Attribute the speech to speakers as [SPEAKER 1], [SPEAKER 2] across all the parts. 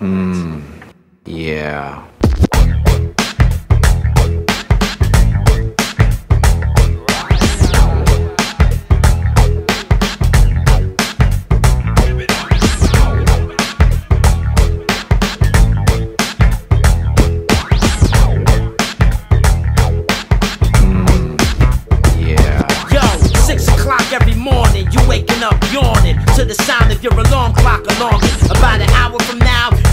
[SPEAKER 1] Mmm. Yeah. Mm.
[SPEAKER 2] You waking up yawning to the sound of your alarm clock alarming.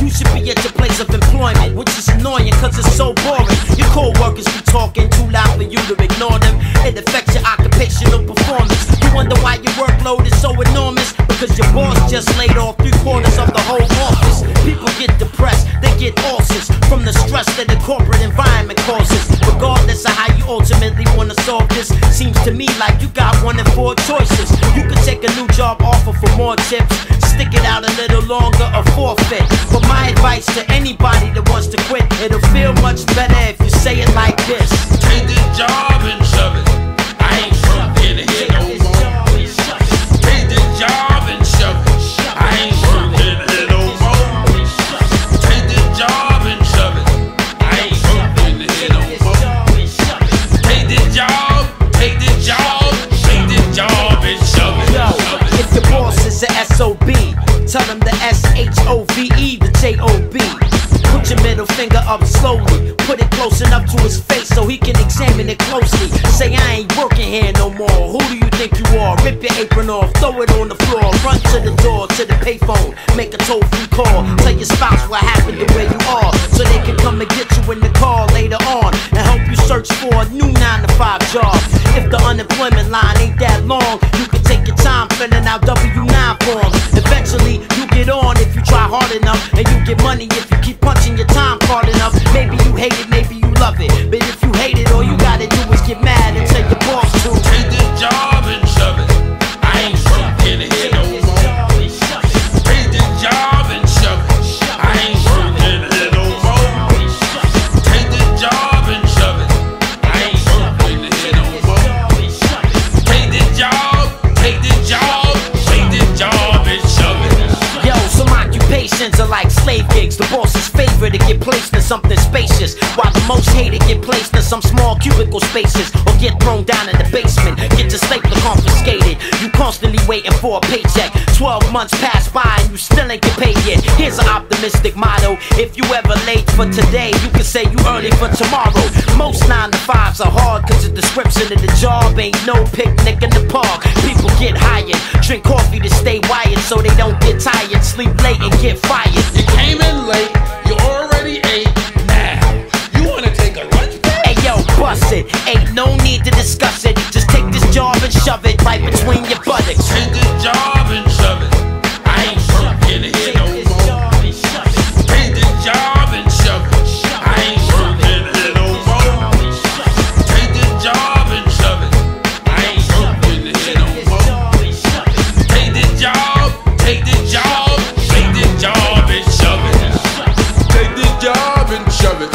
[SPEAKER 2] You should be at your place of employment, which is annoying cause it's so boring. Your co-workers be talking too loud for you to ignore them. It affects your occupational performance. You wonder why your workload is so enormous because your boss just laid off three quarters of the whole office. People get depressed, they get ulcers from the stress that the corporate environment causes. Regardless of how you ultimately wanna solve this, seems to me like you got one of four choices. You could take a new job offer for more tips, stick it out a little longer, or forfeit. But my advice to anybody that wants to quit, it'll feel much better if you say it like this. This the S H O V E, the J O B. Put your middle finger up slowly. Put it close enough to his face so he can examine it closely. Say, I ain't working here no more. Who do you think you are? Rip your apron off, throw it on the floor. Run to the door, to the payphone. Make a toll free call. Tell your spouse what happened to where you are. So they can come and get you in the car later on. And help you search for a new 9 to 5 job. If the unemployment line ain't that long, hard enough. And occupations are like slave gigs. The boss's favorite to get placed in something spacious, while the most hated get placed in some small cubicle spaces or get thrown down in the basement. Get your stapler confiscated constantly waiting for a paycheck. 12 months pass by and you still ain't get paid yet. Here's an optimistic motto. If you ever late for today, you can say you early for tomorrow. Most 9 to 5s are hard cause the description of the job ain't no picnic in the park. People get hired, drink coffee to stay wired so they don't get tired, sleep late and get fired.
[SPEAKER 3] You came in late, you already ate. Now, you wanna take a lunch break? Hey
[SPEAKER 2] yo, bust it. Ain't no need to discuss buttocks.
[SPEAKER 3] Take this job and shove it. I ain't working here no more. Take this job and shove it. I ain't working here no more. Take this job and shove it. I ain't working here no more. Take this job, take this job, take this job and shove it. Take this job and shove it.